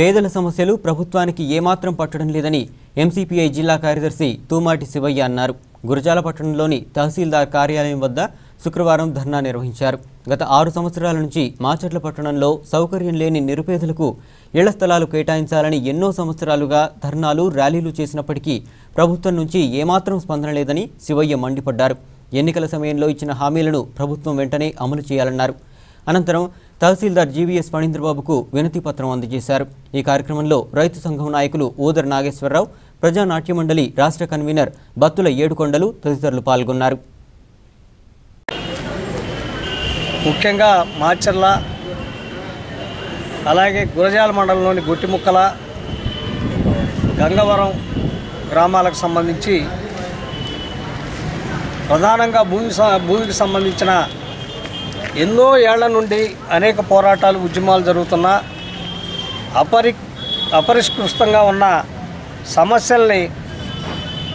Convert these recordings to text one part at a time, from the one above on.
పేదల సమస్యలు ప్రభుత్వానికి ఏమాత్రం పట్టడం లేదని ఎంసీపీఐ జిల్లా కార్యదర్శి తూమాటి శివయ్య అన్నారు. గురజాల పట్టణంలోని తహసీల్దార్ కార్యాలయం వద్ద శుక్రవారం ధర్నా నిర్వహించారు. గత ఆరు సంవత్సరాల నుంచి మాచర్ల పట్టణంలో సౌకర్యం లేని నిరుపేదలకు ఇళ్ళ స్థలాలు కేటాయించాలని ఎన్నో సంవత్సరాలుగా ధర్నాలు ర్యాలీలు చేసినప్పటికీ ప్రభుత్వం నుంచి ఏమాత్రం స్పందన లేదని శివయ్య మండిపడ్డారు. ఎన్నికల సమయంలో ఇచ్చిన హామీలను ప్రభుత్వం వెంటనే అమలు చేయాలన్నారు. అనంతరం తహసీల్దార్ జీవీఎస్ ఫణీంద్రబాబుకు వినతి పత్రం అందజేశారు. ఈ కార్యక్రమంలో రైతు సంఘం నాయకులు ఓదర్ నాగేశ్వరరావు ప్రజానాట్య మండలి రాష్ట్ర కన్వీనర్ బత్తుల ఏడుకొండలు తదితరులు పాల్గొన్నారు. ముఖ్యంగా మాచర్ల అలాగే గురజాల మండలంలోని గుట్టిముక్కల గంగవరం గ్రామాలకు సంబంధించి ప్రధానంగా భూమి భూమికి సంబంధించిన ఎన్నో ఏళ్ళ నుండి అనేక పోరాటాలు ఉద్యమాలు జరుగుతున్నా అపరి అపరిష్కృతంగా ఉన్న సమస్యల్ని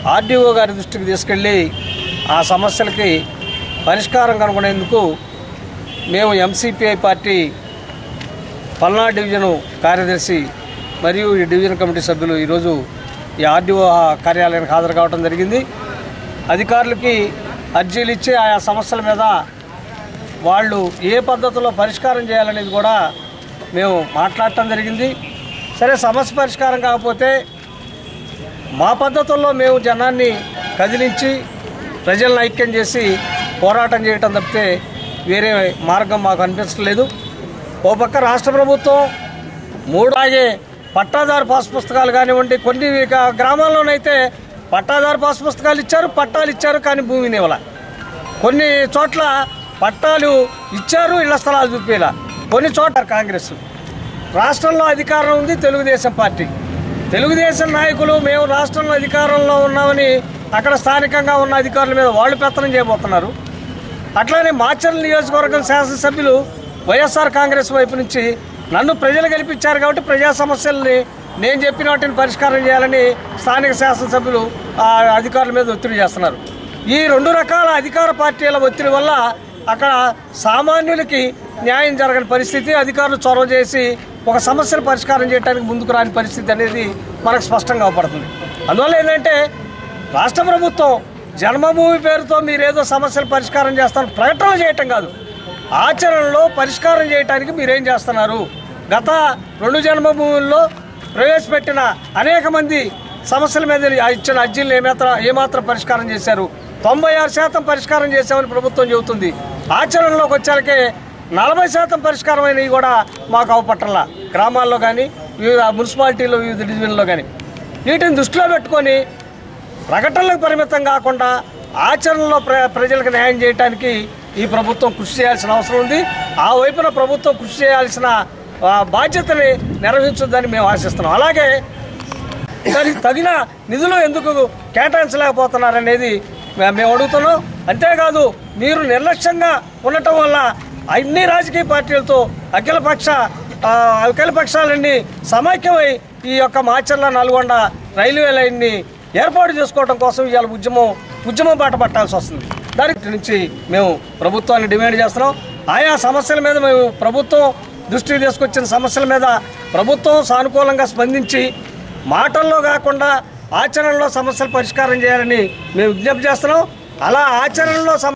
ఆర్డీఓ గారి దృష్టికి తీసుకెళ్ళి ఆ సమస్యలకి పరిష్కారం కనుగొనేందుకు మేము ఎంసీపీఐ పార్టీ పల్నాడు డివిజను కార్యదర్శి మరియు ఈ డివిజన్ కమిటీ సభ్యులు ఈరోజు ఈ ఆర్డీఓ కార్యాలయానికి హాజరు కావడం జరిగింది. అధికారులకి అర్జీలు ఇచ్చి ఆయా సమస్యల మీద వాళ్ళు ఏ పద్ధతిలో పరిష్కారం చేయాలనేది కూడా మేము మాట్లాడటం జరిగింది. సరే సమస్య పరిష్కారం కాకపోతే మా పద్ధతుల్లో మేము జనాన్ని కదిలించి ప్రజలను ఐక్యం చేసి పోరాటం చేయటం తప్పితే వేరే మార్గం మాకు అనిపించట్లేదు ఓ పక్క రాష్ట్ర ప్రభుత్వం మూడాగే పట్టాదారు పాస్ పుస్తకాలు కానివ్వండి కొన్ని గ్రామాల్లోనైతే పట్టాదారు పాస్ పుస్తకాలు ఇచ్చారు పట్టాలు ఇచ్చారు కానీ భూమిని ఇవ్వాలి కొన్ని చోట్ల పట్టాలు ఇచ్చారు ఇళ్ళ స్థలాలు చూపేలా కొన్ని చోట కాంగ్రెస్. రాష్ట్రంలో అధికారం ఉంది తెలుగుదేశం పార్టీ. తెలుగుదేశం నాయకులు మేము రాష్ట్రంలో అధికారంలో ఉన్నామని అక్కడ స్థానికంగా ఉన్న అధికారుల మీద వాళ్ళు పెత్తనం చేయబోతున్నారు. అట్లానే మాచర్ల నియోజకవర్గం శాసనసభ్యులు వైఎస్ఆర్ కాంగ్రెస్ వైపు నుంచి నన్ను ప్రజలు గెలిపించారు కాబట్టి ప్రజా సమస్యల్ని నేను చెప్పిన వాటిని పరిష్కారం చేయాలని స్థానిక శాసనసభ్యులు ఆ అధికారుల మీద ఒత్తిడి చేస్తున్నారు. ఈ రెండు రకాల అధికార పార్టీల ఒత్తిడి వల్ల అక్కడ సామాన్యులకి న్యాయం జరగని పరిస్థితి అధికారులు చొరవ చేసి ఒక సమస్యను పరిష్కారం చేయడానికి ముందుకు రాని పరిస్థితి అనేది మనకు స్పష్టంగా అవపడుతుంది అందువల్ల ఏంటంటే రాష్ట్ర ప్రభుత్వం జన్మభూమి పేరుతో మీరేదో సమస్యలు పరిష్కారం చేస్తారు ప్రకటనలు చేయటం కాదు. ఆచరణలో పరిష్కారం చేయడానికి మీరేం చేస్తున్నారు? గత రెండు జన్మభూముల్లో ప్రవేశపెట్టిన అనేక మంది సమస్యల మీద ఇచ్చిన అర్జీలు ఏమాత్రం ఏమాత్రం పరిష్కారం చేశారు? తొంభై ఆరు శాతం పరిష్కారం చేశామని ప్రభుత్వం చెబుతుంది. ఆచరణలోకి వచ్చాకే నలభై శాతం పరిష్కారమైనవి కూడా మాకు అవపట్టంలా. గ్రామాల్లో కానీ వివిధ మున్సిపాలిటీలో వివిధ డివిజన్లో కానీ. వీటిని దృష్టిలో పెట్టుకొని ప్రకటనలకు పరిమితం కాకుండా ఆచరణలో ప్ర ప్రజలకు న్యాయం చేయడానికి ఈ ప్రభుత్వం కృషి చేయాల్సిన అవసరం ఉంది. ఆ వైపున ప్రభుత్వం కృషి చేయాల్సిన బాధ్యతని నిర్వహించొద్దని మేము ఆశిస్తున్నాం. అలాగే దానికి తగిన నిధులు ఎందుకు కేటాయించలేకపోతున్నారనేది మేము అడుగుతున్నాం. అంతేకాదు మీరు నిర్లక్ష్యంగా ఉండటం వల్ల అన్ని రాజకీయ పార్టీలతో అఖిలపక్ష అఖిలపక్షాలన్నీ పక్షాలన్నీ సమైక్యమై ఈ యొక్క మాచర్ల నల్గొండ రైల్వే లైన్ని ఏర్పాటు చేసుకోవడం కోసం ఇవాళ ఉద్యమం ఉద్యమం బాట పట్టాల్సి వస్తుంది. దాని నుంచి మేము ప్రభుత్వాన్ని డిమాండ్ చేస్తున్నాం. ఆయా సమస్యల మీద మేము ప్రభుత్వం దృష్టికి తీసుకొచ్చిన సమస్యల మీద ప్రభుత్వం సానుకూలంగా స్పందించి మాటల్లో కాకుండా ఆచరణలో సమస్యలు పరిష్కారం చేయాలని మేము విజ్ఞప్తి చేస్తున్నాం. అలా ఆచరణలో సమ